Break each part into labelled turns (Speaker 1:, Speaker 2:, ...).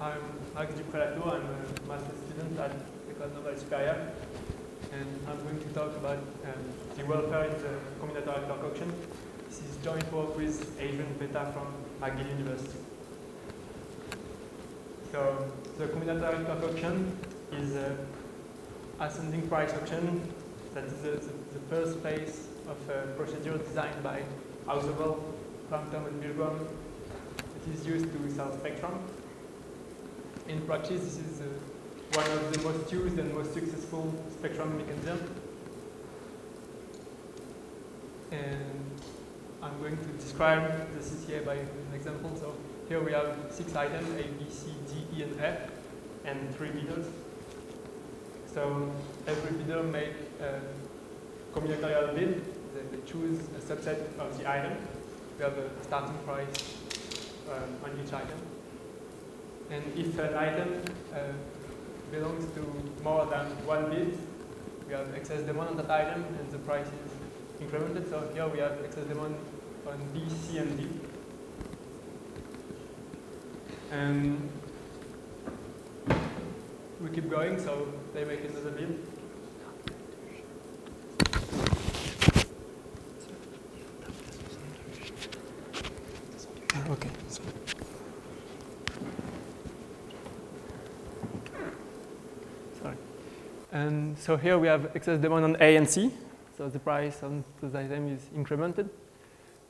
Speaker 1: I'm Max Dupre la Tour. I'm a master student at École Normale Supérieure. And I'm going to talk about um, the welfare in the combinatorial clock auction. This is joint work with Adrian Vetta from McGill University. So the combinatorial clock auction is an ascending price function that is the, the, the first phase of a procedure designed by Ausubel, Cramton, and Milgrom. It is used to sell spectrum. In practice, this is uh, one of the most used and most successful spectrum mechanism. And I'm going to describe the CCA by an example. So here we have six items, A, B, C, D, E, and F, and three bidders. So every bidder make a combinatorial bid. They, they choose a subset of the item. We have a starting price um, on each item. And if an item uh, belongs to more than one bid, we have excess demand on that item and the price is incremented. So here we have excess demand on B, C, and D. And we keep going, so they make another bid. Okay. And so here we have excess demand on A and C. So the price on those items is incremented.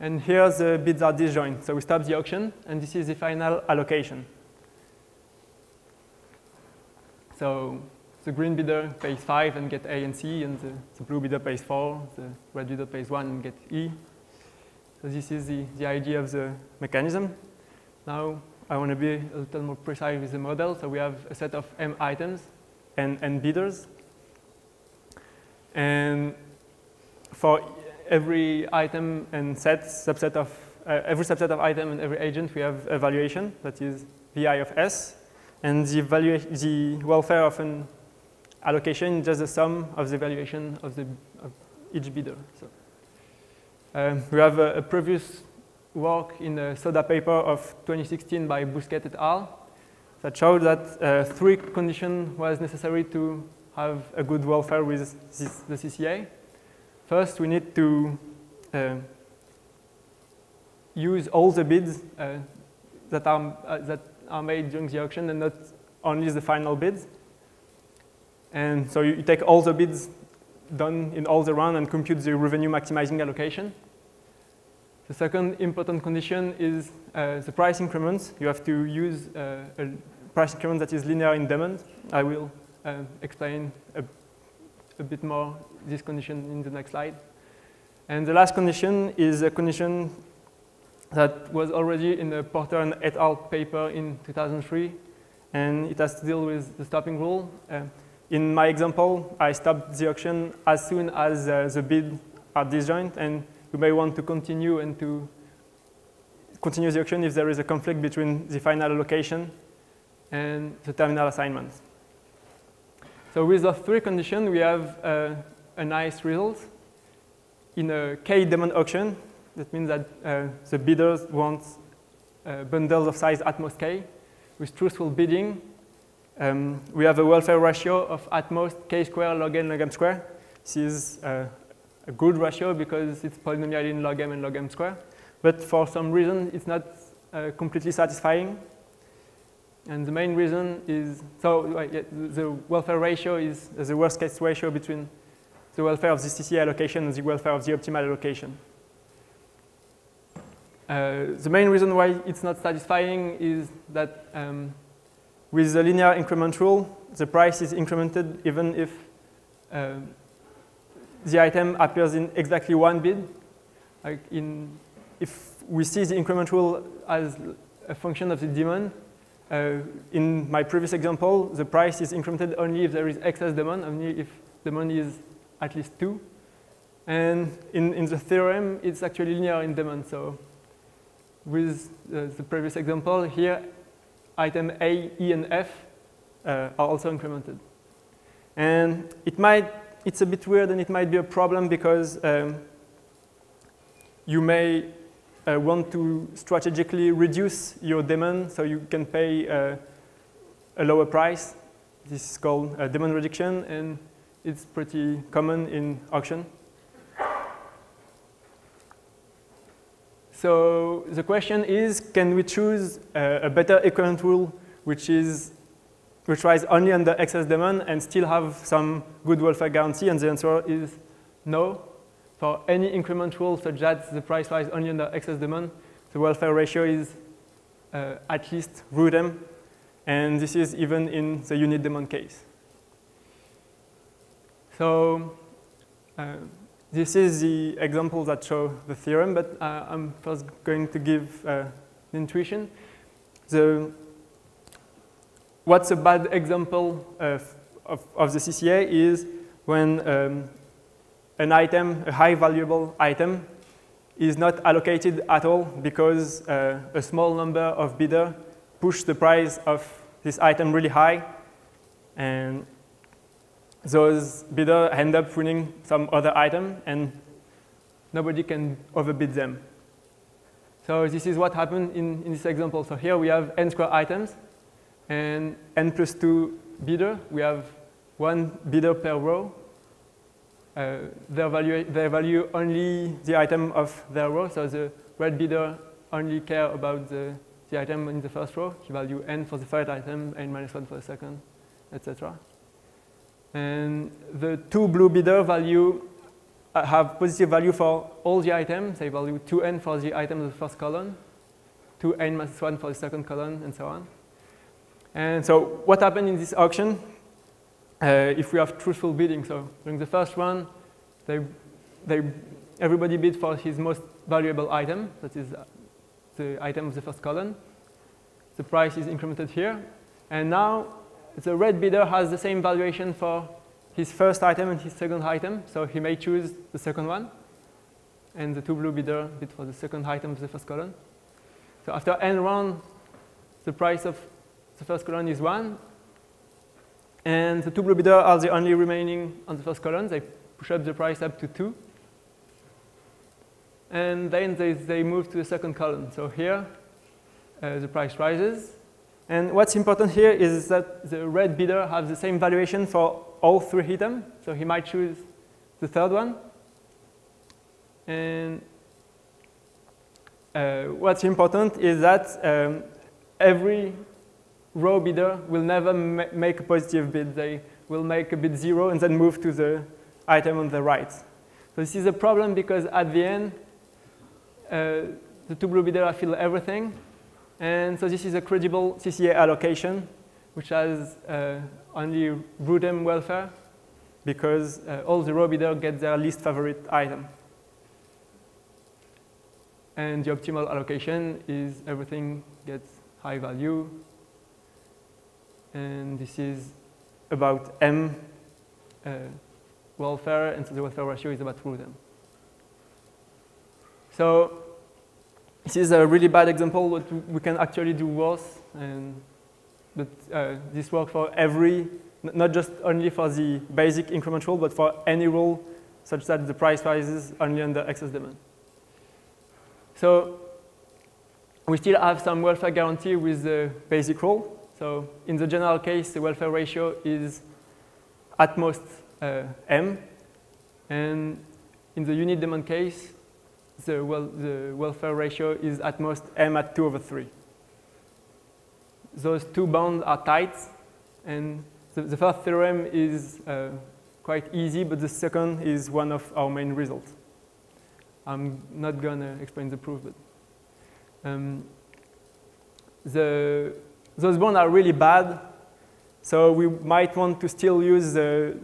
Speaker 1: And here the bids are disjoint. So we stop the auction, and this is the final allocation. So the green bidder pays 5 and get A and C, and the, the blue bidder pays 4, the red bidder pays 1 and get E. So this is the, the idea of the mechanism. Now I want to be a little more precise with the model. So we have a set of M items and, and bidders. And for every item and set, subset of, uh, every subset of item and every agent, we have a valuation that is VI of S. And the, the welfare of an allocation is just the sum of the valuation of, the, of each bidder. So. Um, we have a, a, previous work in the SODA paper of 2016 by Bousquet et al. that showed that uh, three conditions was necessary to have a good welfare with this, the CCA. First, we need to uh, use all the bids uh, that, are, uh, that are made during the auction and not only the final bids. And so you, you take all the bids done in all the round and compute the revenue maximizing allocation. The second important condition is uh, the price increments. You have to use uh, a price increment that is linear in demand. I will uh, explain a, a, bit more this condition in the next slide. And the last condition is a condition that was already in the Porter and et al. paper in 2003, and it has to deal with the stopping rule. Uh, in my example, I stopped the auction as soon as uh, the bid are disjoint, and you may want to continue and to continue the auction if there is a conflict between the final allocation and the terminal assignment. So with those three conditions, we have uh, a nice result. In a K demand auction, that means that uh, the bidders want uh, bundles of size at most K. With truthful bidding, um, we have a welfare ratio of at most k squared log n log m squared. This is uh, a good ratio because it's polynomial in log m and log m squared. But for some reason, it's not uh, completely satisfying. And the main reason is, so uh, the welfare ratio is the worst case ratio between the welfare of the CCA allocation and the welfare of the optimal allocation. Uh, the main reason why it's not satisfying is that um, with the linear increment rule, the price is incremented even if uh, the item appears in exactly one bid. Like in, if we see the increment rule as a function of the demand, uh, in my previous example, the price is incremented only if there is excess demand, only if demand is at least two. And in, in the theorem, it's actually linear in demand. So with uh, the previous example here, item A, E, and F uh, are also incremented. And it might, it's a bit weird and it might be a problem because um, you may uh, want to strategically reduce your demand so you can pay uh, a lower price. This is called a demand reduction, and it's pretty common in auction. So the question is, can we choose a, a better equivalent rule which is which tries only on the excess demand and still have some good welfare guarantee? And the answer is no. For any increment rule such that the price rise only on the excess demand, the welfare ratio is uh, at least root m, and this is even in the unit demand case. So uh, this is the example that show the theorem, but uh, I'm first going to give uh, the intuition. The, what's a bad example of, of, of the CCA is when um, an item, a high valuable item, is not allocated at all because uh, a small number of bidder push the price of this item really high and those bidder end up winning some other item and nobody can overbid them. So this is what happened in, in this example. So here we have n square items and n plus 2 bidder. We have one bidder per row. Uh, their, value, they value only the item of their row. So the red bidder only care about the, the item in the first row. He value n for the first item, n minus 1 for the second, etc. And the two blue bidder value uh, have positive value for all the items. They value 2n for the item of the first column, 2n minus 1 for the second column, and so on. And so what happened in this auction uh, if we have truthful bidding? So during the first one, they, they, everybody bid for his most valuable item, that is uh, the item of the first column. The price is incremented here. And now the red bidder has the same valuation for his first item and his second item, so he may choose the second one. And the two blue bidder bid for the second item of the first column. So after n round, the price of the first column is 1. And the two blue bidder are the only remaining on the first column. They push up the price up to 2. And then they, they move to the second column. So here, uh, the price rises. And what's important here is that the red bidder has the same valuation for all three items. So he might choose the third one. And uh, what's important is that um, every row bidder will never ma make a positive bid. They will make a bid zero and then move to the item on the right. So this is a problem because at the end, uh, the two blue bidders fill everything, and so this is a credible CCA allocation, which has uh, only root m welfare, because uh, all the row bidder get their least favorite item. And the optimal allocation is everything gets high value. And this is about m uh, welfare, and so the welfare ratio is about root m. So this is a really bad example, but we can actually do worse. And but uh, this works for every, not just only for the basic increment rule, but for any rule such that the price rises only under excess demand. So we still have some welfare guarantee with the basic rule. So in the general case, the welfare ratio is at most uh, m. And in the unit demand case, the, well, the welfare ratio is at most m at 2 over 3. Those two bounds are tight, and the, the first theorem is uh, quite easy, but the second is one of our main results. I'm not going to explain the proof, but um, the, those bonds are really bad, so we might want to still use the,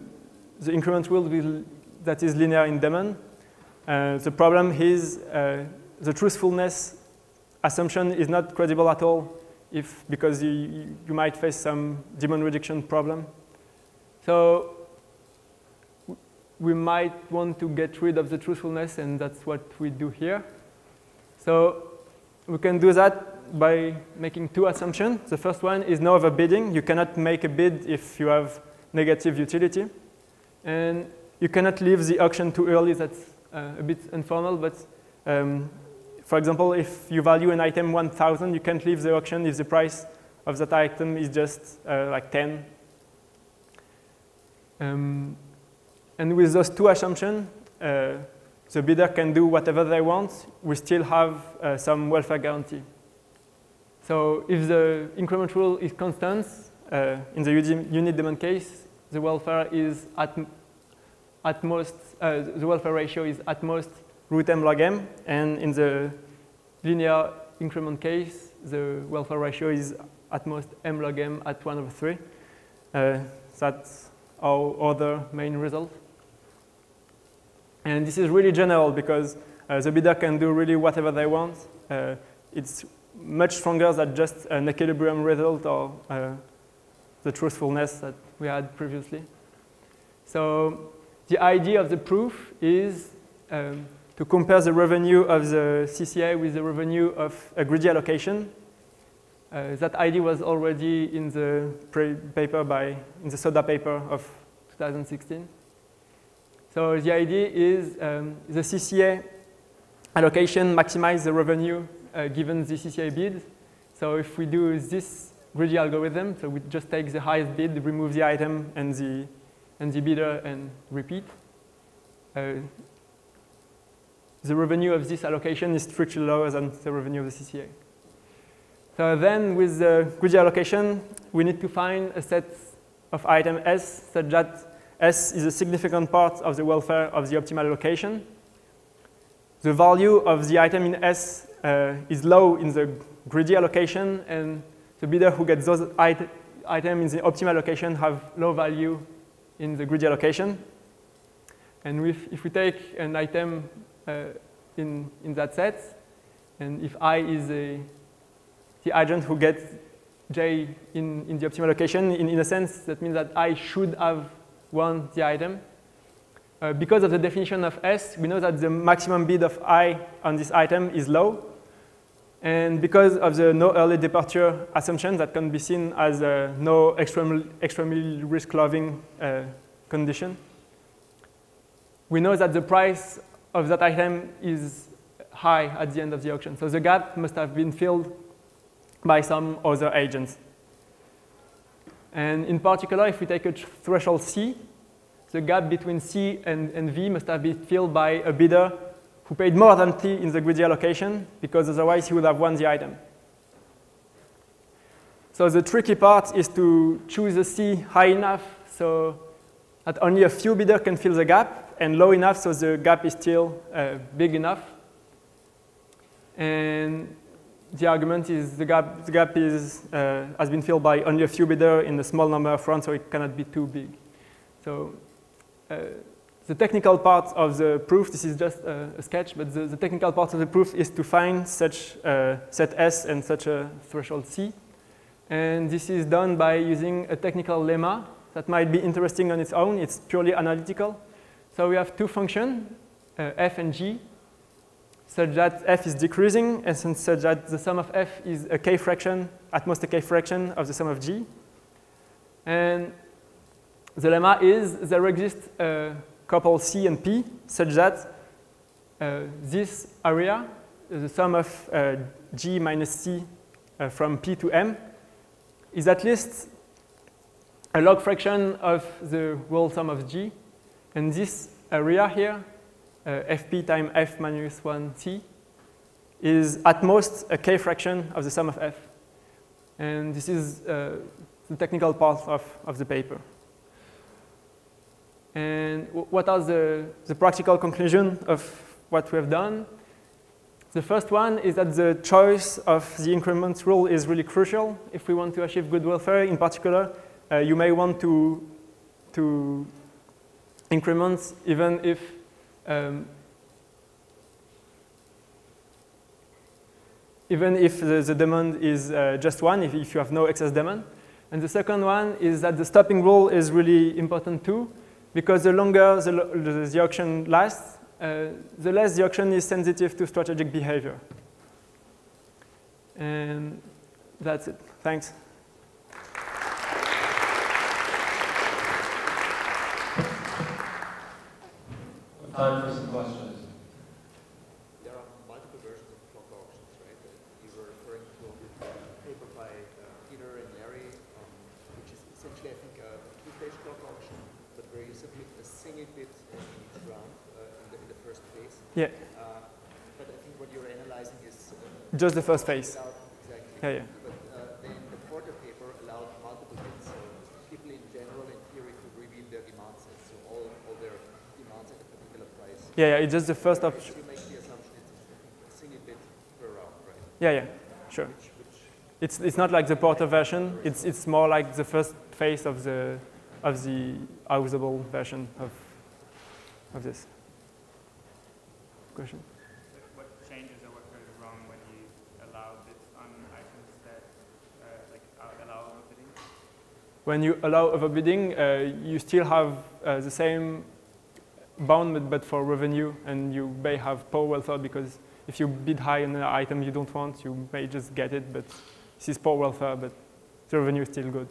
Speaker 1: the increment rule that is linear in demand. Uh, the problem is uh, the truthfulness assumption is not credible at all if, because you, you might face some demand reduction problem. So we might want to get rid of the truthfulness, and that's what we do here. So we can do that by making two assumptions. The first one is no overbidding. You cannot make a bid if you have negative utility. And you cannot leave the auction too early. That's uh, a bit informal, but um, for example, if you value an item 1,000, you can't leave the auction if the price of that item is just uh, like 10. Um, and with those two assumptions, uh, the bidder can do whatever they want. We still have uh, some welfare guarantee. So if the increment rule is constant, uh, in the unit demand case, the welfare is at, at most, uh, the welfare ratio is at most root m log m, and in the linear increment case, the welfare ratio is at most m log m at 1 over 3. Uh, that's our other main result. And this is really general because uh, the bidder can do really whatever they want. Uh, it's much stronger than just an equilibrium result or uh, the truthfulness that we had previously. So the idea of the proof is um, to compare the revenue of the CCA with the revenue of a greedy allocation. Uh, that idea was already in the paper by, in the SODA paper of 2016. So the idea is um, the CCA allocation maximize the revenue given the CCA bid. So if we do this greedy algorithm, so we just take the highest bid, remove the item and the, and the bidder and repeat. Uh, the revenue of this allocation is structurally lower than the revenue of the CCA. So then with the greedy allocation, we need to find a set of item S such that S is a significant part of the welfare of the optimal allocation. The value of the item in S uh, is low in the greedy allocation, and the bidder who gets those it items in the optimal allocation have low value in the greedy allocation. And if, if we take an item uh, in, in that set, and if I is a, the agent who gets J in, in the optimal allocation, in, in a sense, that means that I should have won the item. Uh, because of the definition of S, we know that the maximum bid of I on this item is low. And because of the no early departure assumption that can be seen as a no extremely, extremely risk-loving uh, condition, we know that the price of that item is high at the end of the auction. So the gap must have been filled by some other agents. And in particular, if we take a threshold C, the gap between C and, and V must have been filled by a bidder who paid more than T in the greedy allocation, because otherwise he would have won the item. So the tricky part is to choose a C high enough so that only a few bidders can fill the gap, and low enough so the gap is still uh, big enough. And the argument is the gap, the gap is, uh, has been filled by only a few bidders in a small number of runs, so it cannot be too big. So uh, the technical part of the proof, this is just a, a sketch, but the, the, technical part of the proof is to find such a set S and such a threshold C. And this is done by using a technical lemma that might be interesting on its own. It's purely analytical. So we have two functions, uh, f and g, such that f is decreasing and such that the sum of f is a k fraction, at most a k fraction of the sum of g. And the lemma is there exists a couple C and P such that uh, this area, the sum of uh, G minus C uh, from P to M, is at least a log fraction of the whole sum of G. And this area here uh, fp times f minus 1t is at most a k fraction of the sum of f. And this is uh, the technical part of, of the paper. And what are the, the practical conclusion of what we have done? The first one is that the choice of the increment rule is really crucial if we want to achieve good welfare. In particular, uh, you may want to, to increment even if um, even if the, the demand is uh, just one, if, if you have no excess demand. And the second one is that the stopping rule is really important too, because the longer the, the, auction lasts, uh, the less the auction is sensitive to strategic behavior. And that's it. Thanks.
Speaker 2: Time for some questions.
Speaker 3: There are multiple versions of clock auctions, right? You were referring to a paper by uh, Peter
Speaker 1: Yeah.
Speaker 3: Uh, But I think what you're analyzing is uh,
Speaker 1: Just the first phase.
Speaker 3: without, exactly.
Speaker 1: Yeah, yeah.
Speaker 3: But uh, then the Porter paper allowed multiple bits, so people in general, in theory, could reveal their demand sets, so all, all their demands at a particular price.
Speaker 1: Yeah, yeah, it's just the first option.
Speaker 3: You make the assumption it's a single bit per round, right?
Speaker 1: Yeah, yeah, sure.
Speaker 3: Which, which
Speaker 1: It's, it's not like the Porter version. It's, it's more like the first phase of the, of the Ausubel version of, of this. Question?
Speaker 4: What changes or what goes wrong when you allow bits on items that, uh, like, out- allow overbidding?
Speaker 1: When you allow overbidding, uh, you still have uh, the same bound, but- but for revenue, and you may have poor welfare because if you bid high on an item you don't want, you may just get it, but this is poor welfare, but the revenue is still good.